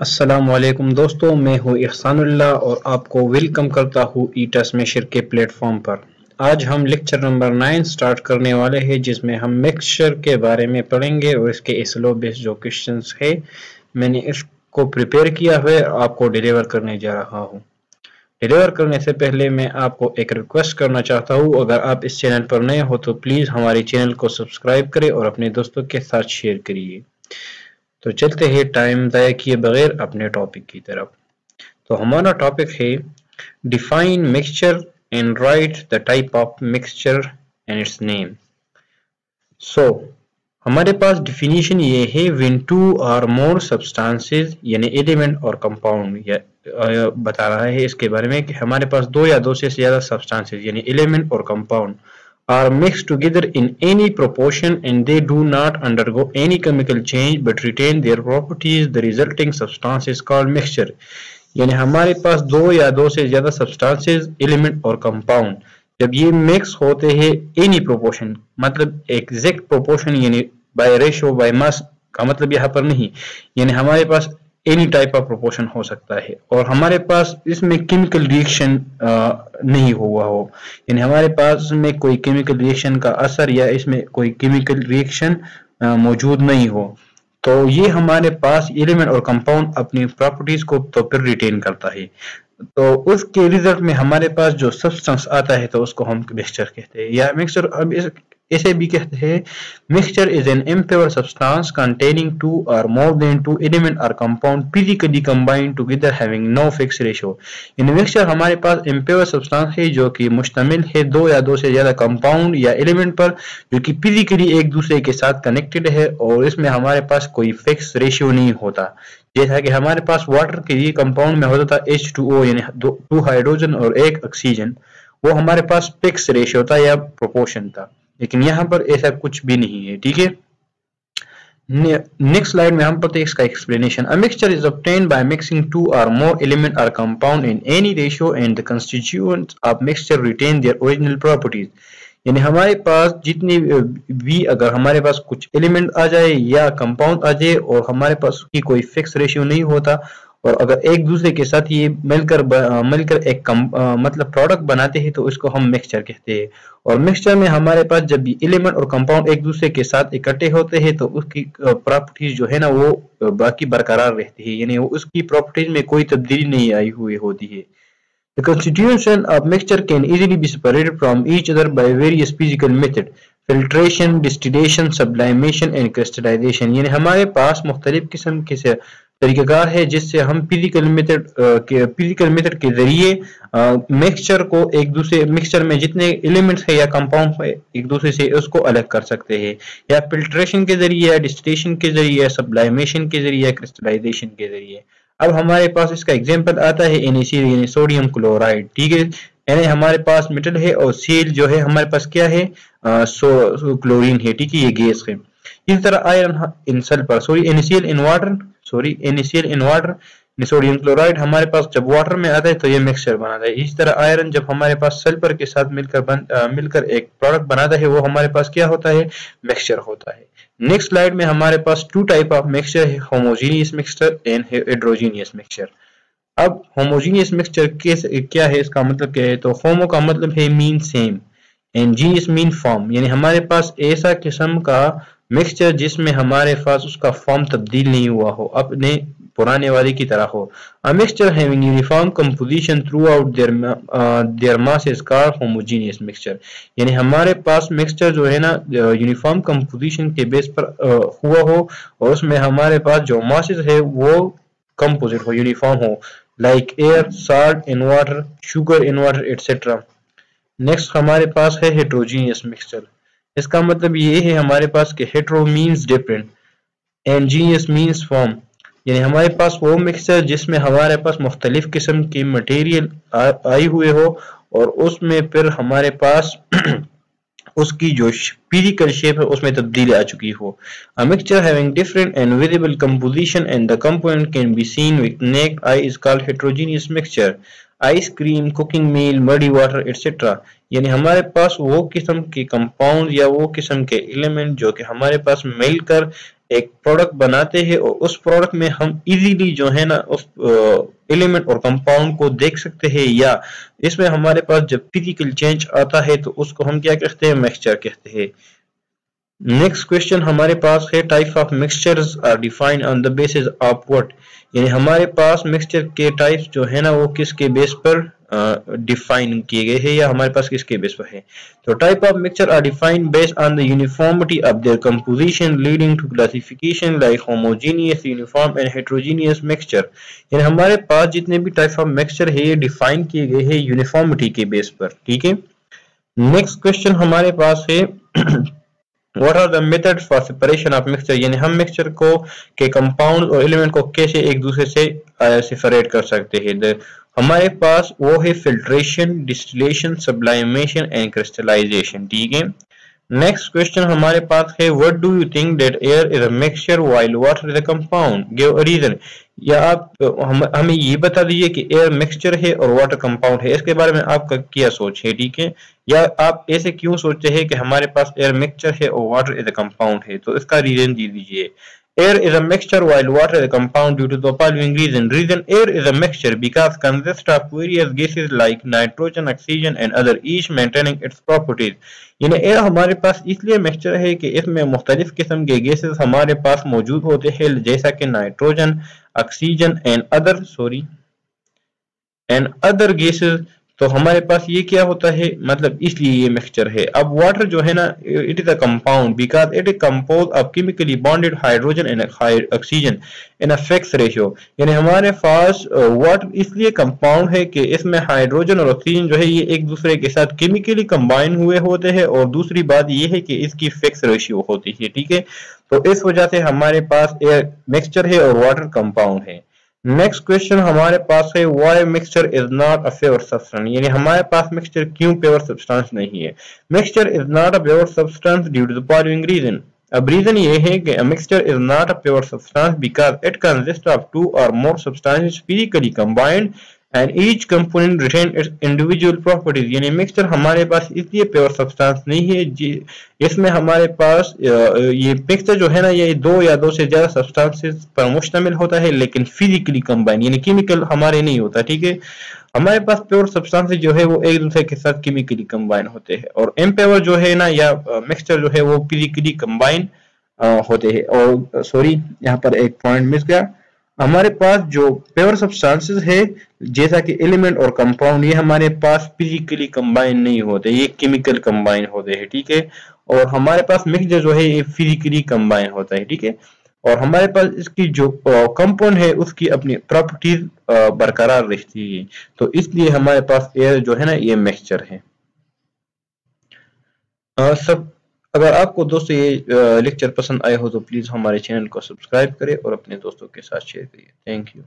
अस्सलाम वालेकुम दोस्तों, मैं हूँ इहसानुल्लाह और आपको वेलकम करता हूँ ईटस मेशर के प्लेटफॉर्म पर। आज हम लेक्चर नंबर नाइन स्टार्ट करने वाले हैं, जिसमें हम मिक्सचर के बारे में पढ़ेंगे और इसके इसलो बेस्ड जो क्वेश्चन है, मैंने इसको प्रिपेयर किया है आपको डिलीवर करने जा रहा हूँ। डिलीवर करने से पहले मैं आपको एक रिक्वेस्ट करना चाहता हूँ। अगर आप इस चैनल पर नए हो तो प्लीज़ हमारे चैनल को सब्सक्राइब करें और अपने दोस्तों के साथ शेयर करिए। तो चलते हैं टाइम तय किए बगैर अपने टॉपिक की तरफ़। तो हमारा टॉपिक है define mixture and write the type of mixture and its name so हमारे पास डिफिनीशन ये है when two or more substances यानी एलिमेंट और कंपाउंड बता रहा है इसके बारे में कि हमारे पास दो या दो से ज़्यादा सब्सटेंसेस यानी एलिमेंट और compound are mixed together in any proportion and they do not undergo any chemical change but retain their properties the resulting substance is called mixture यानी हमारे पास दो या दो से ज़्यादा सब्सटेंसेस एलिमेंट और कंपाउंड जब ये मिक्स होते हैं एनी प्रोपोर्शन मतलब एग्जैक्ट प्रोपोर्शन यानी बाय रेशियो बाय मास का मतलब यहाँ पर नहीं यानी हमारे पास एनी टाइप ऑफ़ प्रोपोर्शन हो सकता है। और हमारे पास इसमें केमिकल रिएक्शन नहीं हुआ हो। यानी हमारे पास में कोई केमिकल रिएक्शन का असर या इसमें कोई केमिकल रिएक्शन मौजूद नहीं हो। तो ये हमारे पास एलिमेंट और कंपाउंड अपनी प्रॉपर्टीज़ को तो फिर रिटेन करता है। तो उसके रिज़ल्ट में हमारे पास जो सब्सटेंस आता है तो उसको हम मिक्सचर कहते हैं। या मिक्सचर अब इसे भी कहते हैं mixture is an impure substance containing two और मोर देन टू एलिमेंट और compound physically combined together having no fix ratio in mixture हमारे पास इम्प्योर सब्सटेंस है जो कि मुश्तमिल है, दो या दो से ज़्यादा कंपाउंड या एलिमेंट पर, जो कि फिजिकली एक दूसरे के साथ कनेक्टेड है और इसमें हमारे पास कोई फिक्स रेशियो नहीं होता। जैसा कि हमारे पास वाटर के लिए कंपाउंड में होता था H2O यानी टू हाइड्रोजन और एक ऑक्सीजन वो हमारे पास फिक्स रेशियो था या प्रोपोर्शन था। लेकिन यहाँ पर ऐसा कुछ भी नहीं है, ठीक है? नेक्स्ट स्लाइड में हम पढ़ते हैं इसका explanation a mixture is obtained by mixing two और मोर एलिमेंट और compound in any ratio and the constituents of mixture retain their original properties यानी हमारे पास जितनी भी, अगर हमारे पास कुछ एलिमेंट आ जाए या कंपाउंड आ जाए और हमारे पास उसकी कोई फिक्स रेशियो नहीं होता और अगर एक दूसरे के साथ ये मिलकर मिलकर एक कम, आ, मतलब प्रोडक्ट बनाते हैं तो इसको हम मिक्सचर कहते हैं। और मिक्सचर में हमारे पास जब भी एलिमेंट और कंपाउंड एक दूसरे के साथ इकट्ठे होते हैं तो उसकी प्रॉपर्टीज़ जो है ना वो बाकी बरकरार रहती है। यानी उसकी प्रॉपर्टीज़ में कोई तब्दीली नहीं आई हुई होती है। The constitution of mixture can easily be separated from each other by various physical methods. Filtration distillation sublimation and crystallization यानी हमारे पास मुख्तलिफ़ किस्म के तरीक़ाकार है जिससे हम फ़िज़िकल मेथड फ़िज़िकल मेथड के ज़रिए मिक्सचर को एक दूसरे मिक्सचर में जितने एलिमेंट्स है या कंपाउंड है एक दूसरे से उसको अलग कर सकते हैं। या फिल्ट्रेशन के ज़रिए डिस्टिलेशन के ज़रिए सब्लाइमेशन के ज़रिए क्रिस्टलाइजेशन के ज़रिए। अब हमारे पास इसका एग्ज़ाम्पल आता है NaCl यानी सोडियम क्लोराइड ठीक है? यानी हमारे पास मेटल है और सील जो है हमारे पास क्या है? आ, सो, सो क्लोरीन है ठीक है? ये गैस है। इस तरह iron in sulphur sorry NaCl in water sorry NaCl in water sodium chloride हमारे पास जब वाटर में आता है तो ये मिक्सचर बनाता है। इस तरह आयरन जब हमारे पास सल्फ़र के साथ मिलकर बन, आ, मिलकर एक प्रोडक्ट बनाता है वो हमारे पास क्या होता है? मिक्सचर होता है। नेक्स्ट स्लाइड में हमारे पास टू टाइप ऑफ़ मिक्सचर है homogeneous mixture and heterogeneous mixture अब होमोजीनियस मिक्सचर क्या है इसका मतलब क्या है? तो होमो का मतलब है mean same and genius mean form यानी हमारे पास ऐसा किस्म का मिक्सचर जिसमें हमारे पास उसका फॉर्म तब्दील नहीं हुआ हो अपने पुराने वाले की तरह हो। Having uniform composition throughout their uh, their mass is called homogeneous mixture. यानी हमारे पास मिक्सचर जो है ना यूनिफॉर्म कंपोजिशन के बेस पर uh, हुआ हो और उसमें हमारे पास जो मासेस है वो कंपोजिट हो यूनिफॉर्म हो। Like air salt in water sugar in water etcetera next हमारे पास है हेट्रोजीनियस मिक्सचर इसका मतलब ये है हमारे पास कि hetero means different and genius means form यानी हमारे पास वो मिक्सचर जिसमें हमारे पास मुख्तलिफ़ किस्म की मटेरियल आई हुए हो और उसमें फिर हमारे पास उसकी जो फ़िज़िकल शेप है उसमें तब्दीली आ चुकी हो। A mixture having different and visible composition and the component can be seen with naked eye is called heterogeneous mixture. Ice cream cooking meal muddy water etcetera यानी हमारे पास वो किस्म के कंपाउंड या वो किस्म के एलिमेंट जो कि हमारे पास मिलकर एक प्रोडक्ट बनाते हैं और उस प्रोडक्ट में हम इजीली जो है ना उस एलिमेंट और कंपाउंड को देख सकते हैं या इसमें हमारे पास जब फ़िज़िकल चेंज आता है तो उसको हम क्या कहते हैं? मिक्सचर कहते हैं। नेक्स्ट क्वेश्चन हमारे पास है type of mixtures are defined on the basis of what यानी हमारे पास मिक्सचर के टाइप्स जो है ना, वो किसके बेस पर डिफाइन किए गए हैं या हमारे पास किसके बेस पर है? तो type of mixture are defined based on the uniformity of their composition leading to classification like homogeneous uniform and heterogeneous mixture यानी हमारे पास जितने भी टाइप ऑफ़ मिक्सचर है, ये डिफाइन किए गए हैं यूनिफॉर्मिटी के बेस पर, ठीक है? नेक्स्ट क्वेश्चन हमारे पास है What are the method for separation of mixture यानी हम मिक्सचर को के कंपाउंड और एलिमेंट को कैसे एक दूसरे से सेपरेट कर सकते हैं? हमारे पास वो है filtration distillation sublimation and crystallization ठीक है? नेक्स्ट क्वेश्चन हमारे पास है what do you think that air is a mixture while water is a compound give a reason या आप हम, हमें ये बता दीजिए कि एयर मिक्सचर है और वाटर कंपाउंड है। इसके बारे में आपका क्या सोच है ठीक है? या आप ऐसे क्यों सोचते हैं कि हमारे पास एयर मिक्सचर है और वाटर इज़ अ कंपाउंड है? तो इसका रीजन दे दीजिए। Air is a mixture while water is a compound due to the following reason. Reason air is a mixture because consists of various gases like nitrogen, oxygen and other each maintaining its properties. यानी air हमारे पास इसलिए mixture है कि इसमें मुख्तलिफ़ किस्म के गैसेस हमारे पास मौजूद होते हैं जैसा कि nitrogen oxygen and other sorry and other gases तो हमारे पास ये क्या होता है? मतलब इसलिए ये मिक्सचर है। अब वाटर जो है ना it is a compound because it is compose of chemically bonded hydrogen and oxygen in a fix ratio यानी हमारे पास वाटर इसलिए कंपाउंड है कि इसमें हाइड्रोजन और ऑक्सीजन जो है, ये एक दूसरे के साथ केमिकली कंबाइन हुए होते हैं और दूसरी बात ये है कि इसकी फिक्स रेशियो होती है, ठीक है? तो इस वजह से हमारे पास एयर मिक्सचर है और वाटर कंपाउंड है। नेक्स्ट क्वेश्चन हमारे पास है why mixture is not a pure substance यानी हमारे पास मिक्सचर क्यों प्योर सब्सटेंस नहीं है? Mixture is not a pure substance due to the following reason अब रीजन ये है कि mixture is not a pure substance because it consist of two और more substances physically combined and each component retain its individual properties यानी mixture हमारे पास इसलिए pure substance नहीं है इसमें हमारे पास ये मिक्सचर जो है ना, ये दो या दो से ज़्यादा सब्सटेंसेस पर मुश्तमिल होता है, लेकिन फिजिकली कंबाइन यानी केमिकल हमारे नहीं होता, ठीक है? हमारे पास प्योर सब्सटेंसेस जो है, वो एक दूसरे के साथ केमिकली कंबाइन होते हैं। और एम्पेवर जो है ना, या मिक्सचर जो है, वो फिजिकली कंबाइन होते हैं। और सॉरी यहाँ पर एक पॉइंट मिस गया। हमारे पास जो प्योर सब्सटेंसेस है जैसा कि एलिमेंट और कंपाउंड ये हमारे पास फिजिकली कंबाइन नहीं होते ये केमिकल कंबाइन होते हैं ठीक है? और हमारे पास मिक्सचर जो है ये फिजिकली कंबाइन होता है ठीक है? और हमारे पास इसकी जो कंपाउंड है उसकी अपनी प्रॉपर्टीज़ बरकरार रहती है। तो इसलिए हमारे पास एयर जो है ना ये मिक्सचर है। आ, सब अगर आपको दोस्तों ये लेक्चर पसंद आए हो तो प्लीज़ हमारे चैनल को सब्सक्राइब करें और अपने दोस्तों के साथ शेयर करिए। Thank you